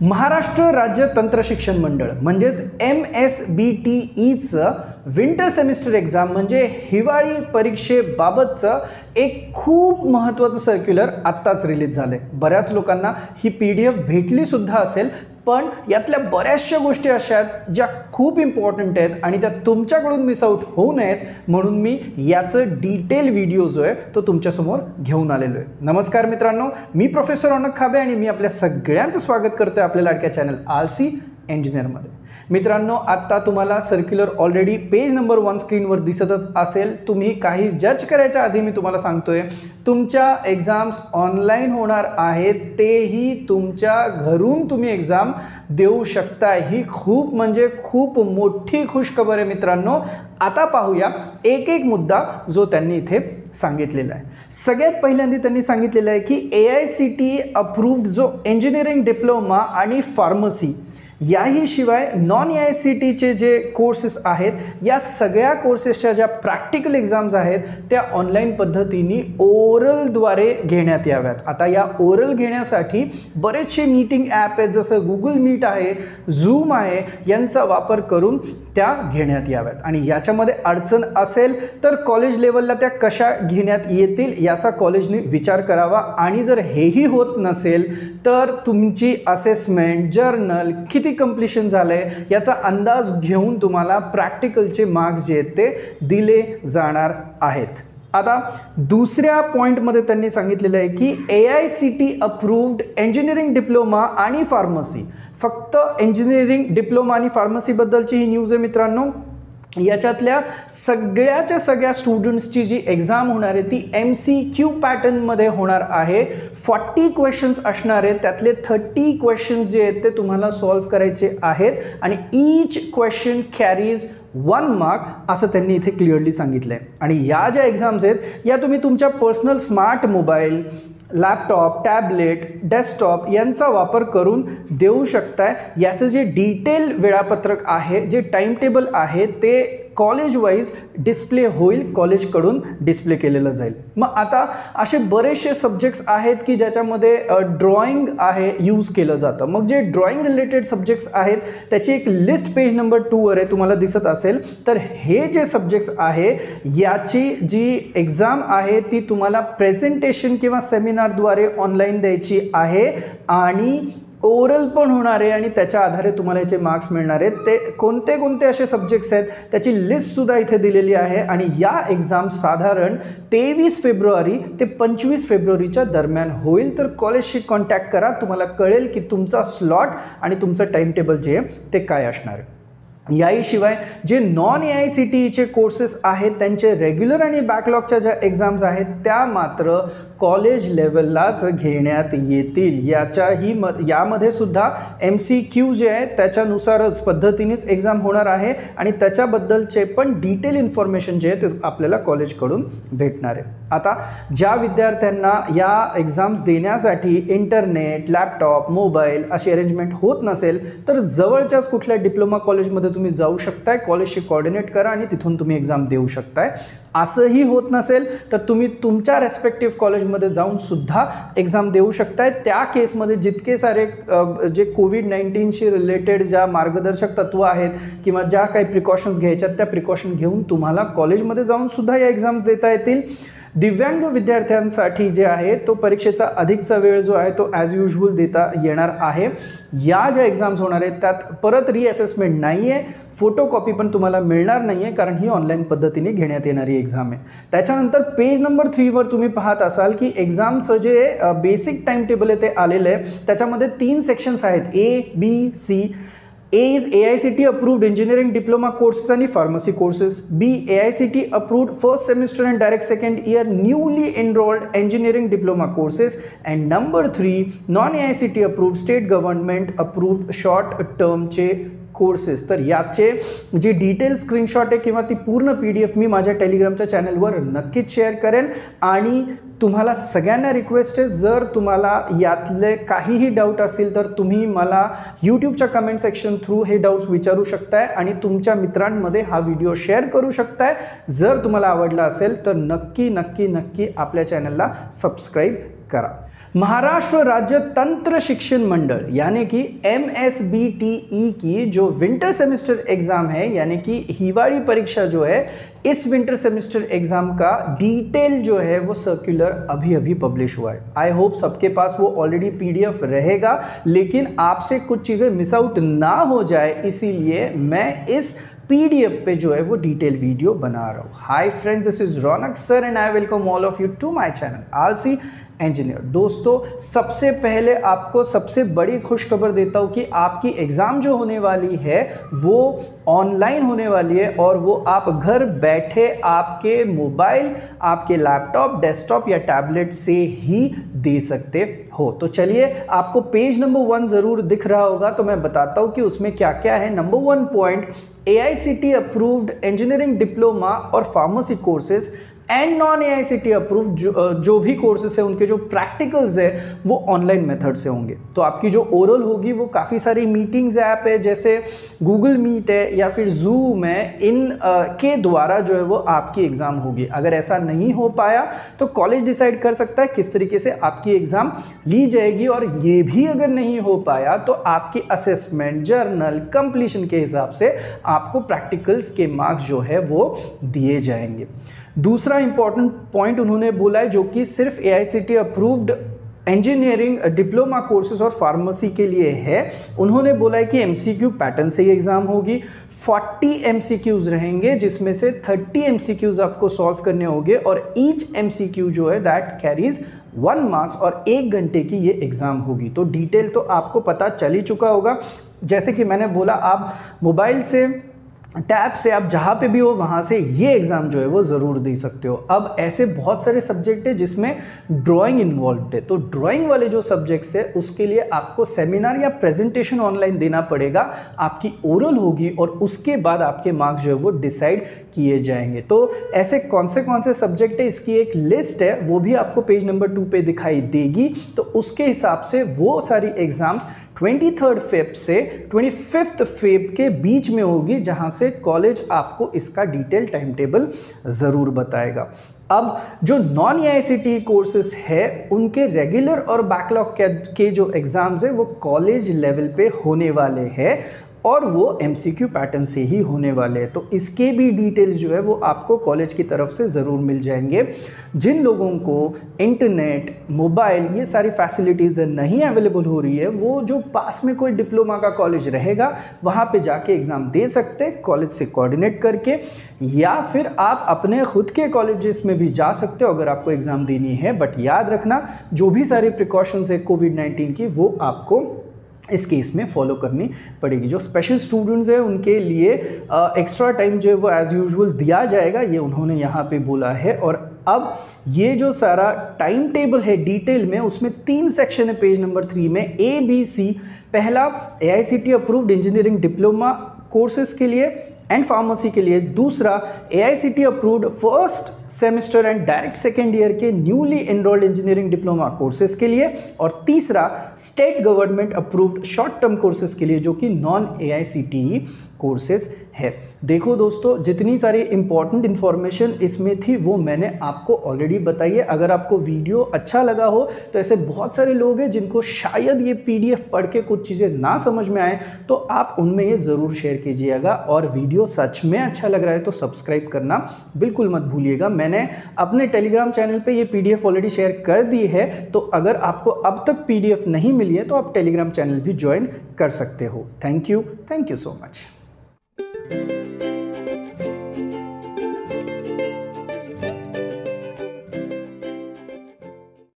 महाराष्ट्र राज्य तंत्रशिक्षण मंडळ म्हणजेच एम एस बी टी ईचं विंटर सेमिस्टर एक्झाम म्हणजे हिवाळी परीक्षेबाबतचं एक खूप महत्त्वाचं सर्क्युलर आत्ताच रिलीज झालं आहे बऱ्याच लोकांना ही पी डी एफ भेटलीसुद्धा असेल पण यातल्या बऱ्याचशा गोष्टी अशा आहेत ज्या खूप इम्पॉर्टंट आहेत आणि त्या तुमच्याकडून मिस आऊट होऊ नयेत म्हणून मी याचं डिटेल व्हिडिओ जो आहे तो तुमच्यासमोर घेऊन आलेलो आहे. नमस्कार मित्रांनो मी प्रोफेसर अनक खाबे आणि मी आपल्या सगळ्यांचं स्वागत करतो आहे आपल्या लाडक्या चॅनल आलसी सी इंजिनियरमध्ये मित्रांनो आत्ता तुम्हाला circular already page number one स्क्रीनवर दिसतच असेल. तुम्ही काही जज करायच्या आधी मी तुम्हाला सांगतोय तुमच्या एक्झाम्स ऑनलाईन होणार आहेत. तेही तुमच्या घरून तुम्ही एक्झाम देऊ शकता ही खूप म्हणजे खूप मोठी खुशखबर आहे मित्रांनो. आता पाहूया एक एक मुद्दा जो त्यांनी इथे सांगितलेला आहे. सगळ्यात पहिल्यांदा त्यांनी सांगितलेलं आहे की A I C T approved जो इंजिनिअरिंग डिप्लोमा आणि फार्मसी याही शिवाय नॉन ए आय सी टीचे जे कोर्सेस आहेत या सगळ्या कोर्सेसच्या ज्या प्रॅक्टिकल एक्झाम्स आहेत त्या ऑनलाईन पद्धतीने ओरलद्वारे घेण्यात याव्यात. आता या ओरल घेण्यासाठी बरेचसे मीटिंग ॲप आहेत जसं गुगल मीट आहे झूम आहे यांचा वापर करून त्या घेण्यात याव्यात. आणि याच्यामध्ये अडचण असेल तर कॉलेज लेवलला त्या कशा घेण्यात येतील याचा कॉलेजने विचार करावा. आणि जर हेही होत नसेल तर तुमची असेसमेंट जर्नल किती कम्प्लिशन झालं आहे याचा अंदाज घेऊन तुम्हाला प्रॅक्टिकलचे मार्क्स जे आहेत ते दिले जाणार आहेत. आता दुसऱ्या पॉईंटमध्ये त्यांनी सांगितलेलं आहे की A I C T approved engineering diploma आणि फार्मसी फक्त इंजिनिअरिंग डिप्लोमा आणि फार्मसीबद्दलची ही न्यूज आहे मित्रांनो. याच्यातल्या सगळ्याच्या सगळ्या स्टुडंट्सची जी एक्झाम होणार आहे ती एम सी क्यू पॅटर्नमध्ये होणार आहे. फॉर्टी क्वेश्चन्स असणार आहेत. त्यातले थर्टी क्वेश्चन्स जे आहेत ते तुम्हाला सॉल्व्ह करायचे आहेत. आणि each question carries one mark असं त्यांनी इथे क्लिअरली सांगितलं आहे आणि या ज्या एक्झाम्स आहेत या तुम्ही तुमच्या personal smart mobile laptop tablet desktop यांचा वापर करून देऊ शकताय. याचं जे डिटेल वेळापत्रक आहे जे टाईम टेबल आहे ते कॉलेज वाईज डिस्प्ले होईल कॉलेजकडून डिस्प्ले केलेलं जाईल. मग आता असे बरेचसे सब्जेक्ट्स आहेत की ज्याच्यामध्ये ड्रॉइंग आहे यूज केलं जातं. मग जे ड्रॉइंग रिलेटेड सब्जेक्ट्स आहेत त्याची एक लिस्ट पेज नंबर टूवर आहे तुम्हाला दिसत असेल. तर हे जे सब्जेक्ट्स आहे याची जी एक्झाम आहे ती तुम्हाला प्रेझेंटेशन किंवा सेमिनारद्वारे ऑनलाईन द्यायची आहे. आणि ओरल पण होणार आहे आणि त्याच्या आधारे तुम्हाला याचे मार्क्स मिळणार आहेत. ते कोणते कोणते असे सब्जेक्ट्स आहेत त्याची लिस्टसुद्धा इथे दिलेली आहे आणि या एक्झाम साधारण तेवीस फेब्रुवारी ते पंचवीस फेब्रुवारीच्या दरम्यान होईल. तर कॉलेजशी कॉन्टॅक्ट करा. तुम्हाला कळेल की तुमचा स्लॉट आणि तुमचं टाईम टेबल जे आहे ते काय असणार. आहे याहीशिवाय जे non A I C T ईचे courses आहेत त्यांचे रेग्युलर आणि बॅकलॉगच्या ज्या एक्झाम्स आहेत त्या मात्र कॉलेज लेवललाच घेण्यात येतील. याच्याही म यामध्ये सुद्धा एम सी क्यू जे आहे त्याच्यानुसारच पद्धतीनेच एक्झाम होणार आहे आणि त्याच्याबद्दलचे पण डिटेल इन्फॉर्मेशन जे आहे ते आपल्याला कॉलेजकडून भेटणार आहे. आता ज्या विद्यार्थ्यांना या एक्झाम्स देण्यासाठी इंटरनेट लॅपटॉप मोबाईल अशी अरेंजमेंट होत नसेल तर जवळच्याच कुठल्या डिप्लोमा कॉलेजमध्ये तुम्ही जाऊ शकताय. कॉलेजशी कॉर्डिनेट करा आणि तिथून तुम्ही एक्झाम देऊ शकताय. असंही होत नसेल तर तुम्ही तुमच्या रेस्पेक्टिव्ह कॉलेजमध्ये जाऊन सुद्धा एक्झाम देऊ शकताय. त्या केसमध्ये जितके सारे जे कोविड नाईन्टीनशी रिलेटेड ज्या मार्गदर्शक तत्व आहेत किंवा ज्या काही प्रिकॉशन्स घ्यायच्यात त्या प्रिकॉशन घेऊन तुम्हाला कॉलेजमध्ये जाऊन सुद्धा या एक्झाम देता येतील. दिव्यांग विद्यार्थ्यांसाठी जे आहे तो परीक्षेचा अधिकचा वेळ जो आहे तो ॲज युजल देता येणार आहे. या ज्या एक्झाम्स होणार आहेत त्यात परत रिअसेसमेंट नाही आहे फोटोकॉपी पण तुम्हाला मिळणार नाही आहे कारण ही ऑनलाईन पद्धतीने घेण्यात येणारी एक्झाम आहे. त्याच्यानंतर पेज नंबर थ्रीवर तुम्ही पाहत असाल की एक्झामचं जे बेसिक टाईम टेबल आहे ते आलेलं आहे. त्याच्यामध्ये तीन सेक्शन्स आहेत A B C A is A I C T approved engineering diploma courses आणि pharmacy courses B A I C T approved first semester and direct second year newly enrolled engineering diploma courses and number three non A I courses तर याचे जी detail screenshot आहे किंवा ती पूर्ण P D F मी माझ्या टेलिग्रामच्या चॅनलवर नक्कीच share करेन. आणि तुम्हाला सगळ्यांना रिक्वेस्ट आहे जर तुम्हाला यातले काहीही डाऊट असतील तर तुम्ही मला यूट्यूबच्या कमेंट सेक्शन थ्रू हे डाऊट्स विचारू शकताय आणि तुमच्या मित्रांमध्ये हा व्हिडिओ शेअर करू शकताय. जर तुम्हाला आवडला असेल तर नक्की नक्की नक्की आपल्या चॅनलला सबस्क्राईब करा. महाराष्ट्र राज्य तंत्र शिक्षण मंडल, यानी कि M S B T E की जो विंटर सेमेस्टर एग्ज़ाम है, यानी कि हिवाड़ी परीक्षा जो है, इस विंटर सेमेस्टर एग्ज़ाम का डिटेल जो है वो सर्कुलर अभी अभी पब्लिश हुआ है। आई होप सबके पास वो ऑलरेडी पीडीएफ रहेगा, लेकिन आपसे कुछ चीज़ें मिस आउट ना हो जाए, इसीलिए मैं इस पीडीएफ पे जो है वो डिटेल वीडियो बना रहा हूँ। Hi friends this is Raunak sir and I welcome all of you to my channel Aalsi engineer दोस्तों, सबसे पहले आपको सबसे बड़ी खुशखबर देता हूँ कि आपकी एग्ज़ाम जो होने वाली है, वो ऑनलाइन होने वाली है और वो आप घर बैठे आपके मोबाइल आपके लैपटॉप डेस्कटॉप या टैबलेट से ही दे सकते हो। तो चलिए, आपको पेज नंबर वन ज़रूर दिख रहा होगा तो मैं बताता हूँ कि उसमें क्या क्या है। Number one point A I C T approved engineering diploma और pharmacy courses and non A I C T approve जो भी कोर्सेस है उनके जो प्रैक्टिकल्स है वो ऑनलाइन मेथड से होंगे। तो आपकी जो ओरल होगी वो काफ़ी सारी मीटिंग्स ऐप है जैसे गूगल मीट है या फिर जूम है इन uh, के द्वारा जो है वो आपकी एग्ज़ाम होगी। अगर ऐसा नहीं हो पाया तो कॉलेज डिसाइड कर सकता है किस तरीके से आपकी एग्ज़ाम ली जाएगी। और ये भी अगर नहीं हो पाया तो आपकी असेसमेंट जर्नल कंप्लीशन के हिसाब से आपको प्रैक्टिकल्स के मार्क्स जो है वो दिए जाएँगे। दूसरा इंपॉर्टेंट पॉइंट उन्होंने बोला है जो कि सिर्फ़ AICT approved engineering diploma courses और फार्मेसी के लिए है। उन्होंने बोला है कि एमसीक्यू पैटर्न से ही एग्ज़ाम होगी। 40 एमसीक्यूज रहेंगे, जिसमें से 30 एमसीक्यूज आपको सॉल्व करने होंगे और ईच एमसीक्यू जो है दैट कैरीज वन मार्क्स और एक घंटे की ये एग्ज़ाम होगी। तो डिटेल तो आपको पता चल ही चुका होगा। जैसे कि मैंने बोला, आप मोबाइल से टैब से आप जहाँ पे भी हो, वहाँ से ये एग्ज़ाम जो है वो ज़रूर दे सकते हो। अब ऐसे बहुत सारे सब्जेक्ट है जिसमें ड्राइंग इन्वॉल्व है। तो ड्राइंग वाले जो सब्जेक्ट्स है, उसके लिए आपको सेमिनार या प्रेजेंटेशन ऑनलाइन देना पड़ेगा। आपकी ओरल होगी और उसके बाद आपके मार्क्स जो है वो डिसाइड किए जाएँगे। तो ऐसे कौन से कौन से सब्जेक्ट है, इसकी एक लिस्ट है, वो भी आपको पेज नंबर टू पे दिखाई देगी। तो उसके हिसाब से वो सारी एग्ज़ाम्स ट्वेंटी थर्ड फेब से ट्वेंटी फिफ्थ फेब के बीच में होगी, जहाँ से कॉलेज आपको इसका डिटेल टाइम टेबल ज़रूर बताएगा। अब जो non A I C T courses है, उनके रेगुलर और बैकलॉग के जो एग्ज़ाम्स है, वो कॉलेज लेवल पे होने वाले हैं। और वो एमसीक्यू पैटर्न से ही होने वाले हैं। तो इसके भी डिटेल्स जो है वो आपको कॉलेज की तरफ़ से ज़रूर मिल जाएँगे। जिन लोगों को इंटरनेट मोबाइल ये सारी फैसिलिटीज़ नहीं अवेलेबल हो रही है, वो जो पास में कोई डिप्लोमा का कॉलेज रहेगा, वहाँ पे जाके एग्ज़ाम दे सकते कॉलेज से कोऑर्डिनेट करके। या फिर आप अपने खुद के कॉलेजेस में भी जा सकते हो अगर आपको एग्ज़ाम देनी है। बट याद रखना, जो भी सारी प्रिकॉशंस है कोविड नाइन्टीन की, वो आपको इस केस में फॉलो करनी पड़ेगी। जो स्पेशल स्टूडेंट्स हैं, उनके लिए एक्स्ट्रा टाइम जो है वो एज़ यूजुअल दिया जाएगा, ये उन्होंने यहाँ पे बोला है। और अब ये जो सारा टाइम टेबल है डिटेल में, उसमें तीन सेक्शन है पेज नंबर थ्री में। ए बी सी पहला A I C T approved engineering diploma courses के लिए एंड फार्मेसी के लिए। दूसरा A I C T approved first semester and direct second year K newly enrolled engineering diploma courses के लिए और तीसरा state government approved short term courses के लिए जो कि नॉन ए कोर्सेज है। देखो दोस्तों, जितनी सारी इंपॉर्टेंट इन्फॉर्मेशन इसमें थी, वो मैंने आपको ऑलरेडी बताई है। अगर आपको वीडियो अच्छा लगा हो तो ऐसे बहुत सारे लोग हैं जिनको शायद ये पीडीएफ पढ़ के कुछ चीज़ें ना समझ में आए तो आप उनमें ये ज़रूर शेयर कीजिएगा। और वीडियो सच में अच्छा लग रहा है तो सब्सक्राइब करना बिल्कुल मत भूलिएगा। मैंने अपने टेलीग्राम चैनल पर ये पी ऑलरेडी शेयर कर दी है तो अगर आपको अब तक पीडीएफ नहीं मिली है तो आप टेलीग्राम चैनल भी ज्वाइन कर सकते हो। Thank you thank you so much Música